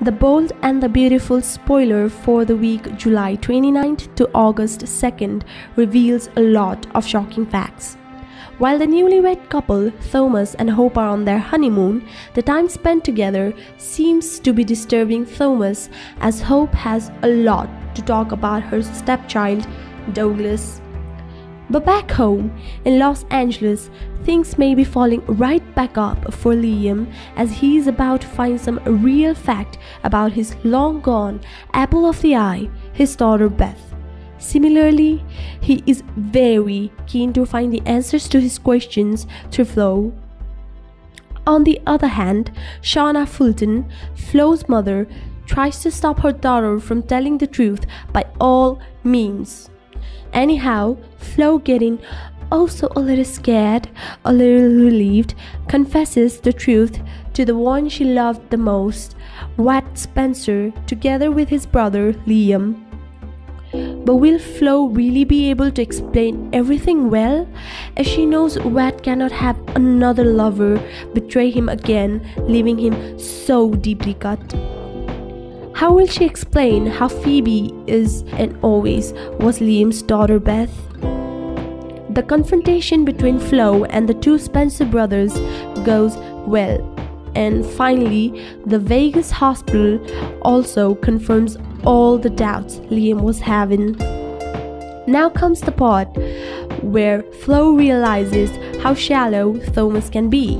The bold and the beautiful spoiler for the week July 29th to August 2nd reveals a lot of shocking facts. While the newlywed couple, Thomas and Hope, are on their honeymoon, the time spent together seems to be disturbing Thomas as Hope has a lot to talk about her stepchild, Douglas. But back home in Los Angeles, things may be falling right back up for Liam as he is about to find some real fact about his long gone apple of the eye, his daughter Beth. Similarly, he is very keen to find the answers to his questions through Flo. On the other hand, Shauna Fulton, Flo's mother, tries to stop her daughter from telling the truth by all means. Anyhow, Flo getting also a little scared, a little relieved, confesses the truth to the one she loved the most, Wyatt Spencer, together with his brother Liam. But will Flo really be able to explain everything well? As she knows Wyatt cannot have another lover betray him again, leaving him so deeply cut. How will she explain how Phoebe is and always was Liam's daughter Beth? The confrontation between Flo and the two Spencer brothers goes well, and finally, the Vegas hospital also confirms all the doubts Liam was having. Now comes the part where Flo realizes how shallow Thomas can be.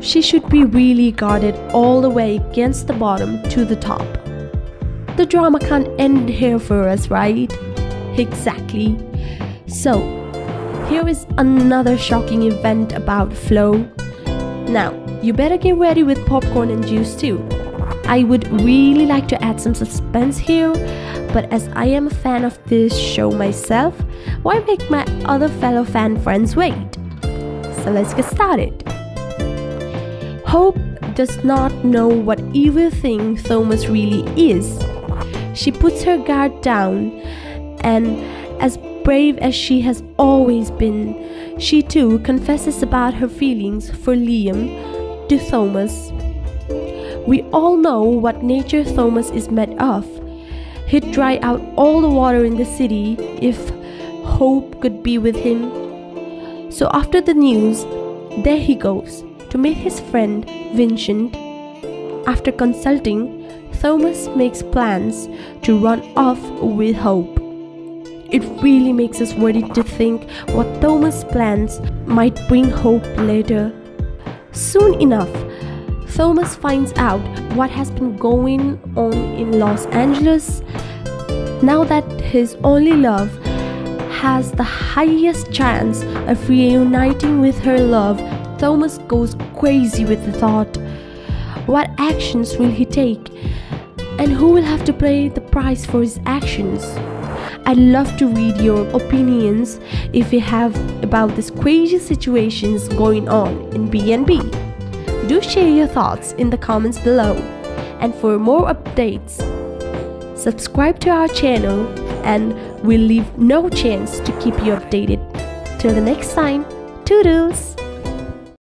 She should be really guarded all the way against the bottom to the top. The drama can't end here for us, right? Exactly. So, here is another shocking event about Flo. Now, you better get ready with popcorn and juice too. I would really like to add some suspense here, but as I am a fan of this show myself, why make my other fellow fan friends wait? So let's get started. Hope does not know what evil thing Thomas really is. She puts her guard down, and as brave as she has always been, she too confesses about her feelings for Liam to Thomas. We all know what nature Thomas is made of. He'd dry out all the water in the city if Hope could be with him. So after the news, there he goes to meet his friend Vincent. After consulting, Thomas makes plans to run off with Hope. It really makes us worried to think what Thomas' plans might bring Hope later. Soon enough, Thomas finds out what has been going on in Los Angeles now that his only love has the highest chance of reuniting with her love. Thomas goes crazy with the thought what actions will he take and who will have to pay the price for his actions? I'd love to read your opinions if you have about these crazy situations going on in B&B. Do share your thoughts in the comments below. And for more updates, subscribe to our channel and we'll leave no chance to keep you updated. Till the next time, toodles!